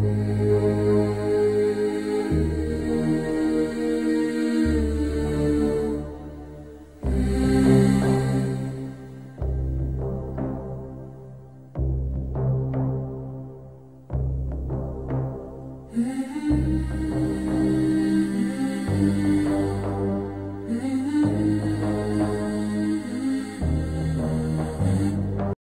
Mm-hmm.